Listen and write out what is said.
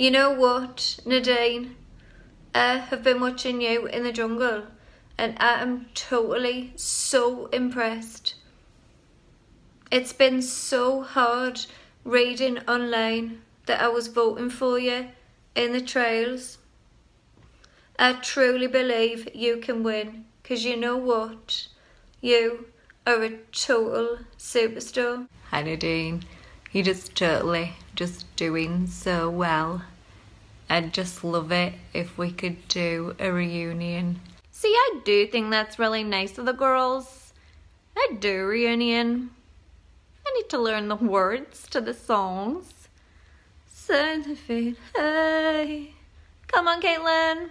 You know what, Nadine? I have been watching you in the jungle and I am totally so impressed. It's been so hard reading online that I was voting for you in the trails. I truly believe you can win because you know what? You are a total superstar. Hi Nadine, you're just totally just doing so well. I'd just love it if we could do a reunion. See, I do think that's really nice of the girls. I do reunion. I need to learn the words to the songs. Feet, hey. Come on, Caitlin.